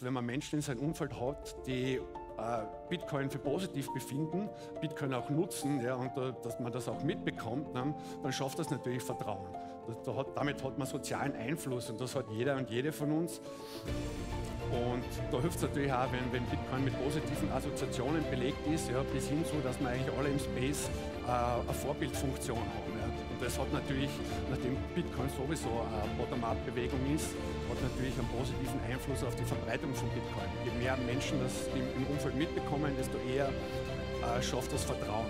Wenn man Menschen in seinem Umfeld hat, die äh, Bitcoin für positiv befinden, Bitcoin auch nutzen ja, und dass man das auch mitbekommt, ne, dann schafft das natürlich Vertrauen. Damit hat man sozialen Einfluss und das hat jeder und jede von uns. Und da hilft es natürlich auch, wenn, wenn, Bitcoin mit positiven Assoziationen belegt ist, ja, bis hin zu, dass wir eigentlich alle im Space äh, eine Vorbildfunktion haben. Ja. Das hat natürlich, nachdem Bitcoin sowieso eine Bottom-up-Bewegung ist, hat natürlich einen positiven Einfluss auf die Verbreitung von Bitcoin. Je mehr Menschen das im, im Umfeld mitbekommen, desto eher äh, schafft das Vertrauen.